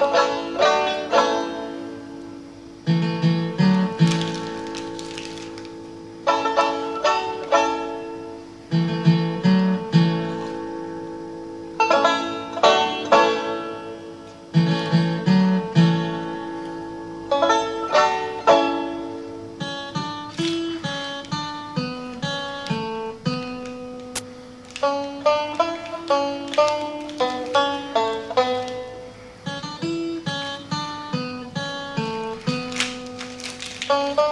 Música Thank you.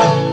Música